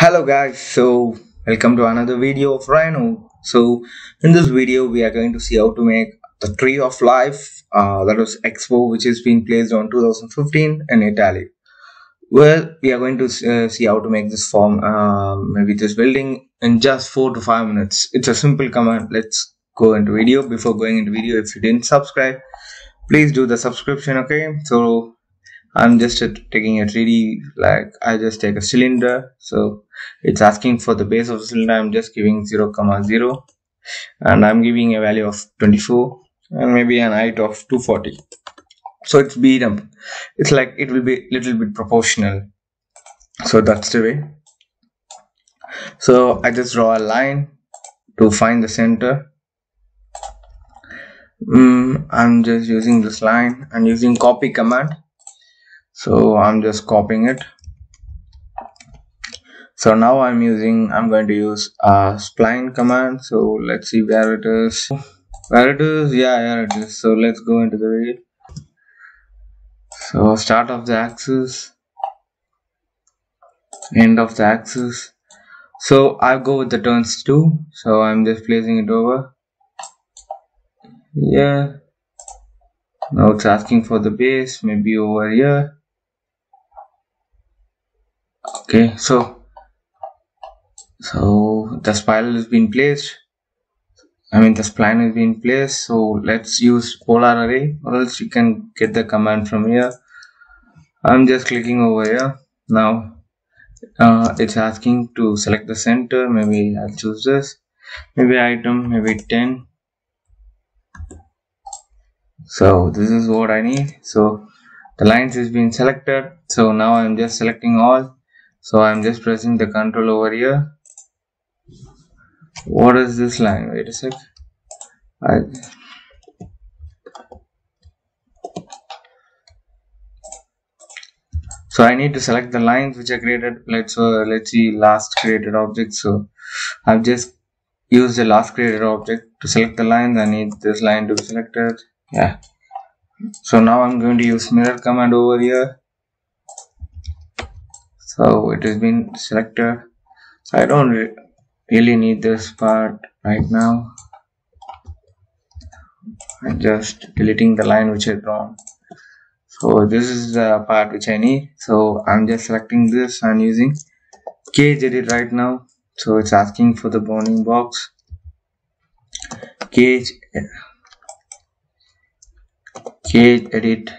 hello guys so welcome to another video of rhino. So in this video we are going to see how to make the tree of life uh, that was expo which is being placed on 2015 in italy. Well we are going to uh, see how to make this form um, maybe this building in just four to five minutes. It's a simple command. Let's go into video. Before going into video if you didn't subscribe please do the subscription okay? So I'm just taking a 3D like I just take a cylinder. So it's asking for the base of the cylinder. I'm just giving 0 comma 0 and I'm giving a value of 24 and maybe an height of 240 so it's beat up it's like it will be a little bit proportional. So that's the way. So I just draw a line to find the center. Mm, I'm just using this line and using copy command so I'm just copying it. So now I'm using I'm going to use a spline command. So let's see where it is. Where it is? Yeah yeah it is. So let's go into the video so start of the axis. End of the axis. So I go with the turns too. So I'm just placing it over. Yeah now it's asking for the base maybe over here okay so so the spiral has been placed. I mean the spline has been placed so let's use polar array or else you can get the command from here. I'm just clicking over here. Now uh, it's asking to select the center. Maybe I'll choose this. Maybe item maybe 10 so this is what I need. So the lines has been selected. So now I'm just selecting all so I'm just pressing the control over here. What is this line? Wait a sec. I so I need to select the lines which are created. Let's uh, let's see last created object. So I've just used the last created object to select the lines. I need this line to be selected. Yeah. So now I'm going to use mirror command over here so it has been selected. So I don't re really need this part right now. I'm just deleting the line which I drawn. So this is the part which I need. So I'm just selecting this and using cage edit right now. So it's asking for the bounding box. Cage cage edit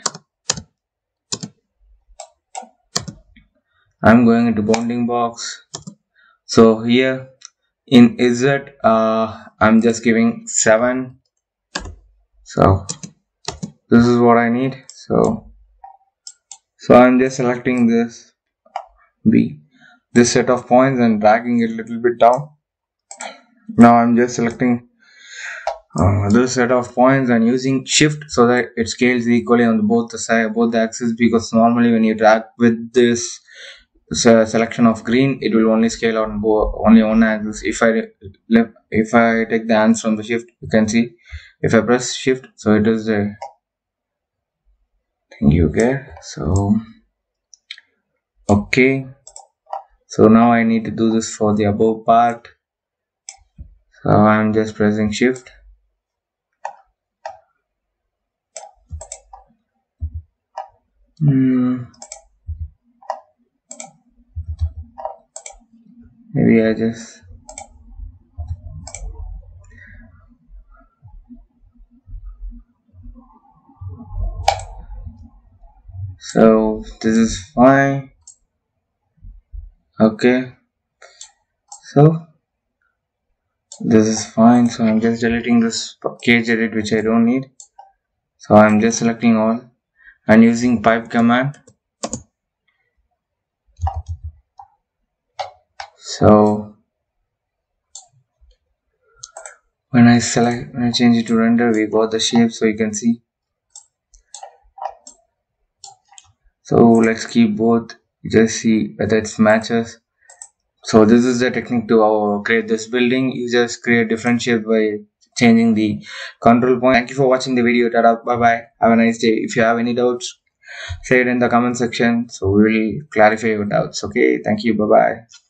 I'm going into bounding box. So here in Z uh, I'm just giving 7 so this is what I need. So so I'm just selecting this B this set of points and dragging it a little bit down. Now I'm just selecting uh, this set of points and using shift so that it scales equally on both the side both the axes because normally when you drag with this selection of green. It will only scale on only one axis if i left if i take the hands from the shift you can see. If i press shift so it is a thing you get so okay. So now i need to do this for the above part. So i'm just pressing shift. Hmm I just so this is fine. Okay. So this is fine. So I'm just deleting this cage edit which I don't need. So I'm just selecting all and using pipe command so when I select when I change it to render we got the shape so you can see. So let's keep both. Just see whether it matches. So this is the technique to uh, create this building. You just create different shape by changing the control point. Thank you for watching the video. Tada bye bye have a nice day. If you have any doubts say it in the comment section. So we will clarify your doubts. Okay? Thank you. Bye bye